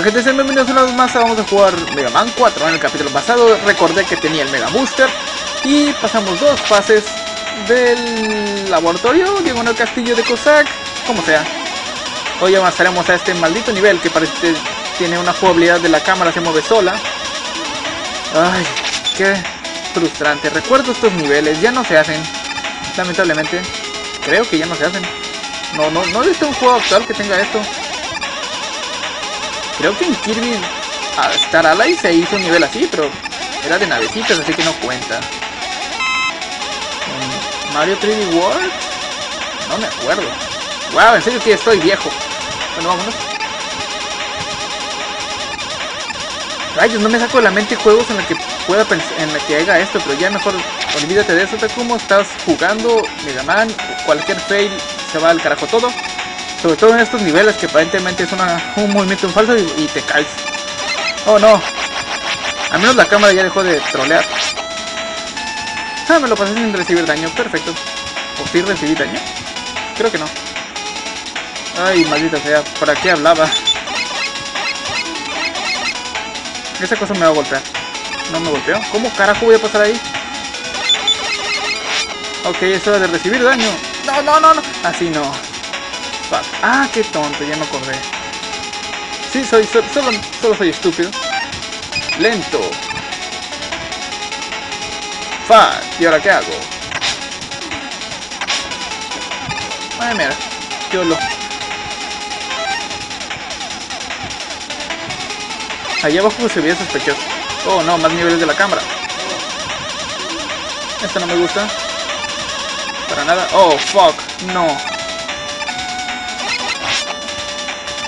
Hola gente, sean bienvenidos una vez más Vamos a jugar Mega Man 4 En el capítulo pasado recordé que tenía el Mega Booster. Y pasamos dos fases del laboratorio Diagonal Castillo de Cossack Como sea. Hoy avanzaremos a este maldito nivel que parece que tiene una jugabilidad de la cámara se mueve sola. Ay, qué frustrante. Recuerdo estos niveles, ya no se hacen. Lamentablemente Creo que ya no se hacen. No, no, no he visto un juego actual que tenga esto Creo que en Kirby Star Allies se hizo un nivel así, pero era de navecitas, así que no cuenta. Mario 3D World? No me acuerdo. Wow, en serio que estoy viejo. Bueno, vámonos. Rayos, no me saco de la mente juegos en los que pueda en la que haga esto, pero ya mejor olvídate de eso, como estás jugando Mega Man, cualquier fail se va al carajo todo. Sobre todo en estos niveles que aparentemente es una, un movimiento en falso y, te caes. Oh no. Al menos la cámara ya dejó de trolear. Ah, me lo pasé sin recibir daño. Perfecto. ¿O si recibí daño? Creo que no. Ay, maldita sea. ¿Para qué hablaba? Esa cosa me va a golpear. No me golpeó. ¿Cómo carajo voy a pasar ahí? Ok, es hora de recibir daño. No, no, no, no. Así no. Ah, qué tonto, ya me acordé. Sí, soy, solo, solo soy estúpido. Lento. Fuck, ¿y ahora qué hago? Ay, mira, yo lo... Allá abajo se veía sospechoso. Oh no, más niveles de la cámara. Esta no me gusta. Para nada. Oh, fuck. No.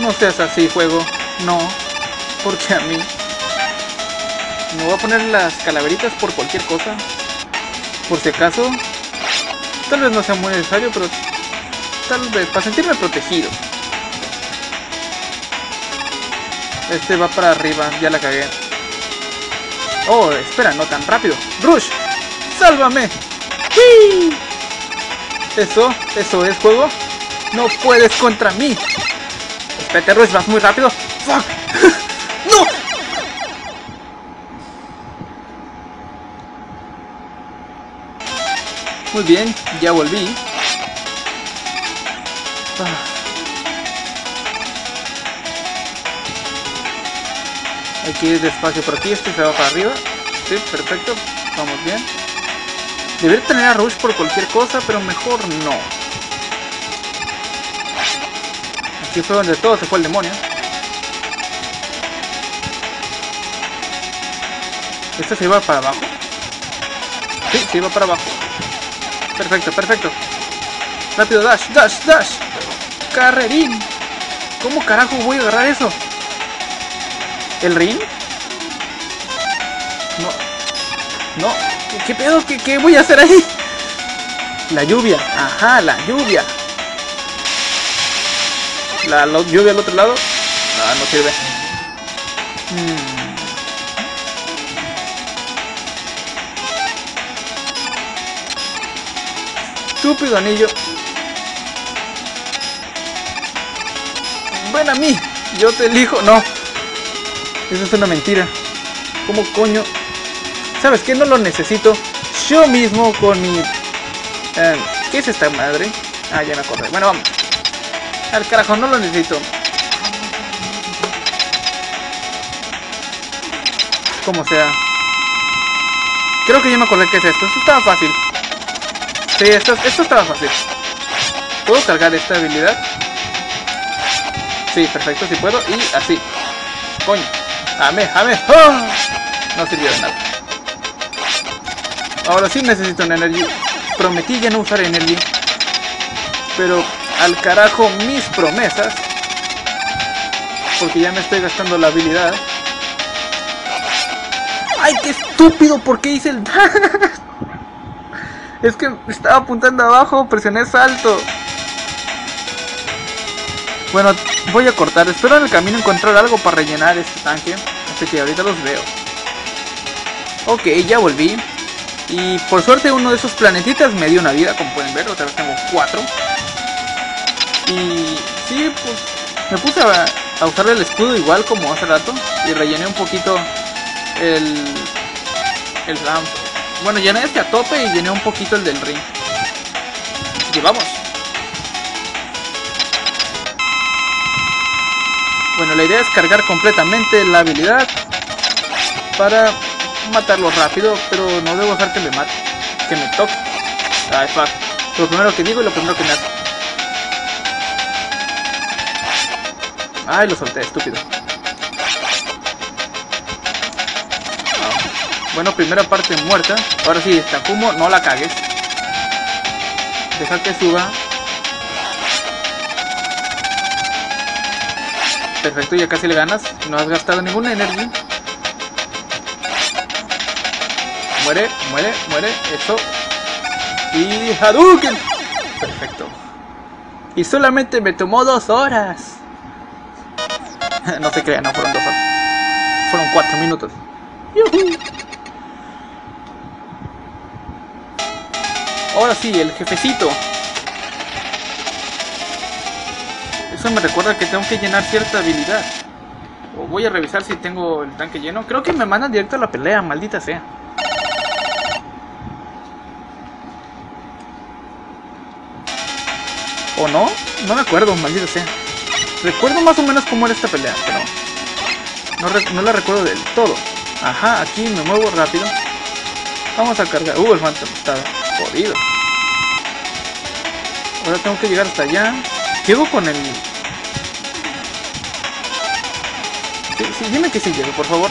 No seas así, juego. No. Porque a mí... Me voy a poner las calaveritas por cualquier cosa. Por si acaso. Tal vez no sea muy necesario, pero... Tal vez para sentirme protegido. Este va para arriba, ya la cagué. Oh, espera, no tan rápido. ¡Rush! ¡Sálvame! ¡Sí! Eso, eso es juego. No puedes contra mí. Vete, Rush, vas muy rápido. ¡Fuck! ¡No! Muy bien, ya volví. Ah. Hay que ir despacio por aquí, este se va para arriba. Sí, perfecto. Vamos bien. Debería tener a Rush por cualquier cosa, pero mejor no. Aquí fue donde todo se fue el demonio. ¿Este se iba para abajo? Sí, se iba para abajo. Perfecto, perfecto. Rápido, dash, dash, dash. Carrerín. ¿Cómo carajo voy a agarrar eso? ¿El ring? No. No. ¿Qué, pedo? ¿Qué, ¿Qué voy a hacer ahí? La lluvia. Ajá, la lluvia. La, lluvia al otro lado. No, no sirve. Hmm. Estúpido anillo. Ven a mí. Yo te elijo. No. Eso es una mentira. ¿Cómo coño? ¿Sabes qué? No lo necesito. Yo mismo con mi... Eh, ¿Qué es esta madre? Ah, ya me acordé. Bueno, vamos. Al carajo, no lo necesito. Como sea. Creo que ya me acordé que es esto. Esto estaba fácil. Sí, esto, esto estaba fácil. ¿Puedo cargar esta habilidad? Sí, perfecto, si puedo. Y así. Coño. Ame, ame. ¡Oh! No sirvió de nada. Ahora sí necesito una energía. Prometí ya no usar energía. Pero al carajo mis promesas. Porque ya me estoy gastando la habilidad. ¡Ay, qué estúpido! ¿Por qué hice el Es que estaba apuntando abajo, presioné salto. Bueno, voy a cortar. Espero en el camino encontrar algo para rellenar este tanque. Así que ahorita los veo. Ok, ya volví. Y por suerte uno de esos planetitas me dio una vida, como pueden ver. Otra vez tengo cuatro. Y sí, pues me puse a, a usar el escudo igual como hace rato y rellené un poquito el el bueno llené este a tope y llené un poquito el del ring. Y vamos. Bueno la idea es cargar completamente la habilidad para matarlo rápido pero no debo dejar que me mate que me toque. Ay fuck lo primero que digo y lo primero que me hace Ay, lo solté, estúpido. Bueno, primera parte muerta. Ahora sí, Takumo, no la cagues. Deja que suba. Perfecto, ya casi le ganas. No has gastado ninguna energía. Muere, muere, muere. Eso. Y Hadouken. Perfecto. Y solamente me tomó dos horas. no se crean, no fueron dos horas. Fueron cuatro minutos. Ahora sí, el jefecito. Eso me recuerda que tengo que llenar cierta habilidad. O voy a revisar si tengo el tanque lleno. Creo que me mandan directo a la pelea, maldita sea. ¿O no? No me acuerdo, maldita sea. Recuerdo más o menos cómo era esta pelea, pero no, la recuerdo del todo. Ajá, aquí me muevo rápido. Vamos a cargar. Uh, el Phantom está jodido. Ahora tengo que llegar hasta allá. Llego con el... Sí, dime que sí llego, por favor.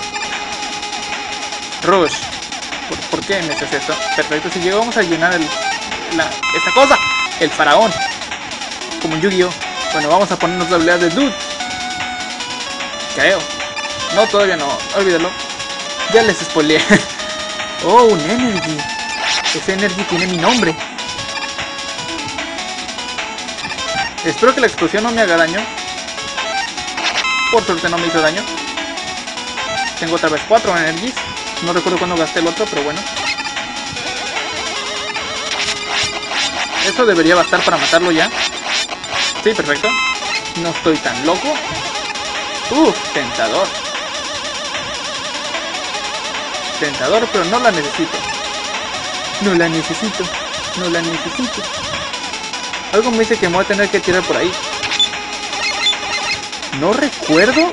Rush. ¿Por, qué esto? Perfecto, si llego vamos a llenar el, esa cosa. El faraón. Como en Yu-Gi-Oh! Bueno, vamos a ponernos la habilidad de Dude. Creo. No, todavía no. Olvídalo. Ya les spoileé. oh, un Energy. Ese Energy tiene mi nombre. Espero que la explosión no me haga daño. Por suerte no me hizo daño. Tengo otra vez cuatro Energies. No recuerdo cuándo gasté el otro, pero bueno. Eso debería bastar para matarlo ya. Sí, perfecto. No estoy tan loco. Uf, tentador. Tentador, pero no la necesito. No la necesito. No la necesito. Algo me dice que me voy a tener que tirar por ahí. No recuerdo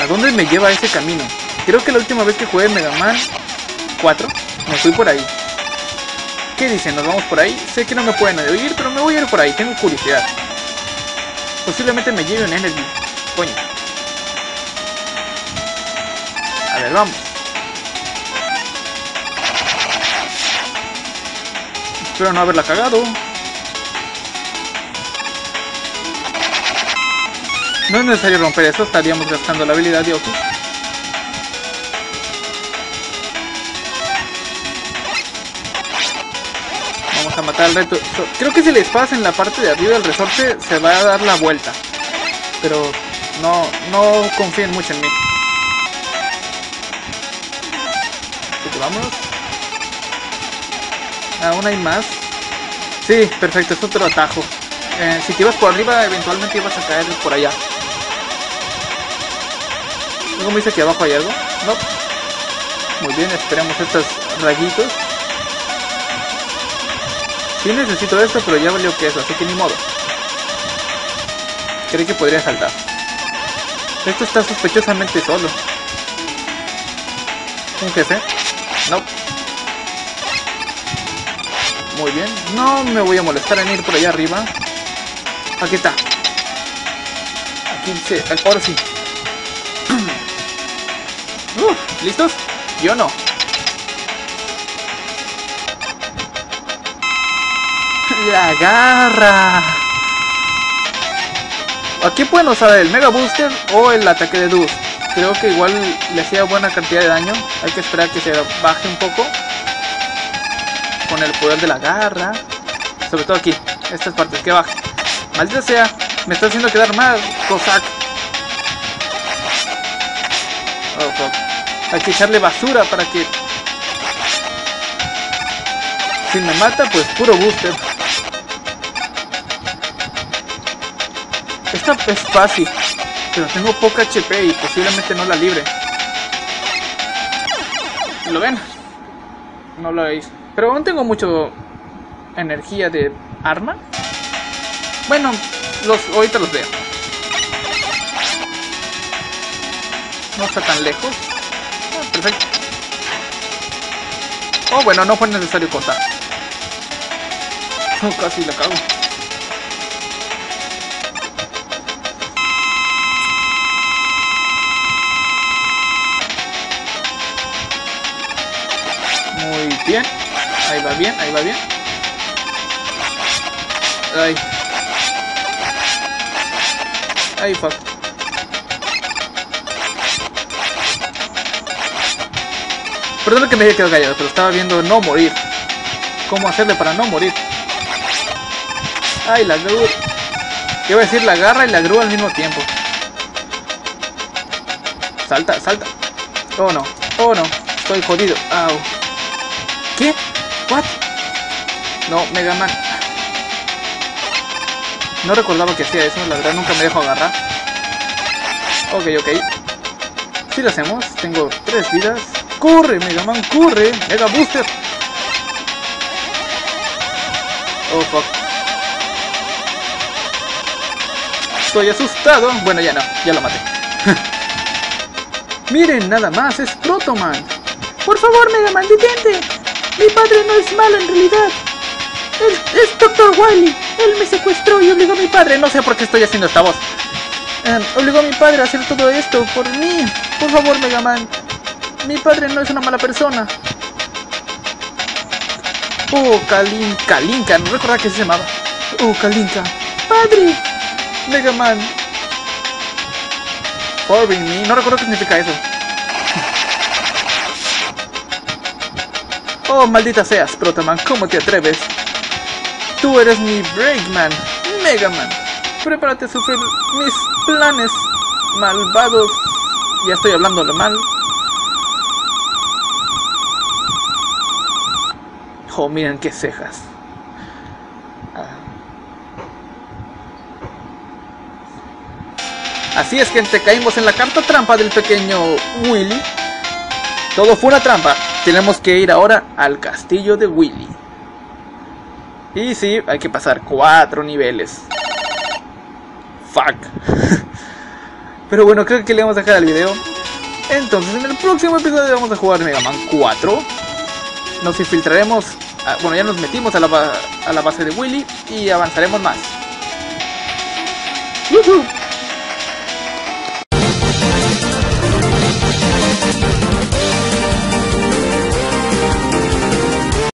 a dónde me lleva ese camino. Creo que la última vez que jugué Mega Man 4 me fui por ahí. ¿Qué dicen? ¿Nos vamos por ahí? Sé que no me pueden oír, pero me voy a ir por ahí. Tengo curiosidad. Posiblemente me lleve un energy. Coño. A ver, vamos. Espero no haberla cagado. No es necesario romper eso, estaríamos gastando la habilidad de Oki. A matar al reto. Creo que si les pasa en la parte de arriba del resorte se va a dar la vuelta. Pero no, no confíen mucho en mí. Así vámonos. Aún hay más. Sí, perfecto, es otro atajo. Eh, si te ibas por arriba, eventualmente ibas a caer por allá. ¿Cómo me dice que abajo hay algo? No. Muy bien, esperemos estos rayitos. Sí necesito esto, pero ya valió que eso, así que ni modo. Creí que podría saltar. Esto está sospechosamente solo. ¿Un jefe? No. Muy bien. No me voy a molestar en ir por allá arriba. Aquí está. Aquí dice... Ahora sí. ¿Listos? Yo no. La garra. Aquí pueden usar el Mega Booster o el ataque de Dust. Creo que igual le hacía buena cantidad de daño. Hay que esperar que se baje un poco. Con el poder de la garra. Sobre todo aquí. Estas partes que baje. Maldita sea. Me está haciendo quedar mal. Cossack. Oh, Hay que echarle basura para que... Si me mata, pues puro booster. Es fácil, pero tengo poca HP y posiblemente no la libre. ¿Lo ven? No lo veis. Pero aún tengo mucho energía de arma. Bueno, los ahorita los veo. No está tan lejos. Ah, perfecto. Oh, bueno, no fue necesario cortar. Casi la cago. Bien. Ahí va bien, ahí va bien. Ay. Ay, fuck. Perdón que me haya quedado callado, pero estaba viendo no morir. ¿Cómo hacerle para no morir? Ay, la grúa. Iba a decir la garra y la grúa al mismo tiempo. Salta, salta. Oh no, oh no. Estoy jodido. Au. ¿Qué? ¿What? No, Mega Man. No recordaba que hacía eso, la verdad nunca me dejo agarrar. Ok, ok. Si lo hacemos, tengo tres vidas. ¡Corre, Mega Man, corre! ¡Mega Booster! Oh, fuck. Estoy asustado. Bueno, ya no, ya lo maté. Miren, nada más, es Protoman. Por favor, Mega Man, detente. Mi padre no es malo en realidad. Es, es Dr. Wily. Él me secuestró y obligó a mi padre. No sé por qué estoy haciendo esta voz. Eh, obligó a mi padre a hacer todo esto por mí. Por favor, Mega Man. Mi padre no es una mala persona. Oh, Kalin, Kalinka, no recordaba que se llamaba. Oh, Kalinka. Padre. Mega Man. Forbin me. No recuerdo qué significa eso. Oh, maldita seas, Protoman, ¿cómo te atreves? Tú eres mi Breakman, Mega Man. Prepárate a sufrir mis planes malvados. Ya estoy hablando de mal. Oh, miren qué cejas. Así es, gente, caímos en la carta trampa del pequeño Willy. Todo fue una trampa. Tenemos que ir ahora al castillo de Willy. Y sí, hay que pasar cuatro niveles. Fuck. Pero bueno, creo que le vamos a dejar el video. Entonces, en el próximo episodio vamos a jugar Mega Man 4. Nos infiltraremos. a- bueno, ya nos metimos a la, base de Willy y avanzaremos más. ¡Yujú!